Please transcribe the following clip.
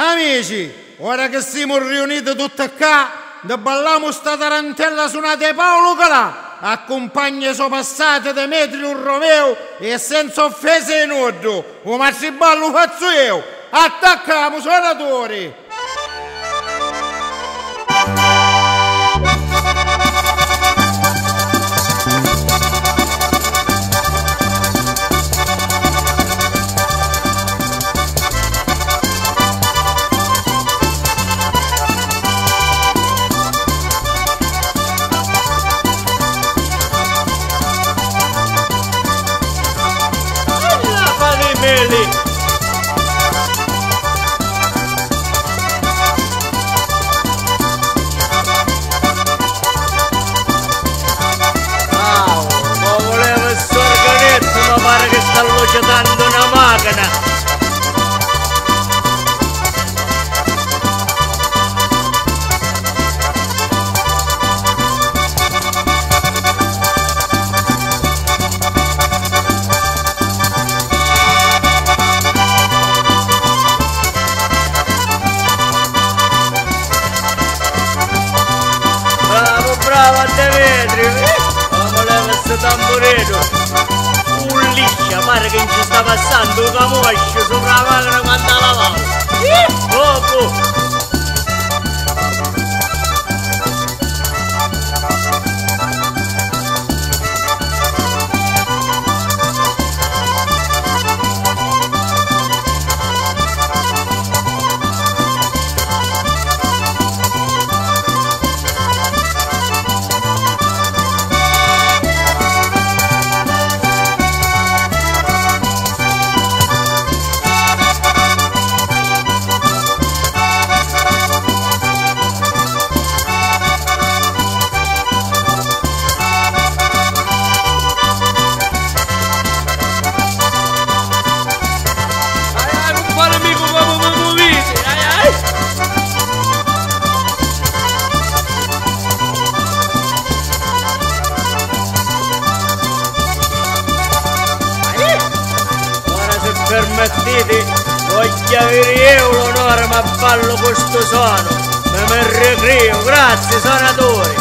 Amici, ora che siamo riuniti tutti qua, ne balliamo sta tarantella suonata di Paolo Calà, accompagna suo passato di metri un Romeo e senza offese in ordo, ma si ballo faccio io, attacchiamo suonatori! Una macchina Bravo, bravo, a te vedri! Vamo ci sta passando un camoscio sopra la macchina quando la lavavo. Oh, permettete, voglio avere io l'onore ma ballo questo suono. Me me ricrio, grazie suonatori,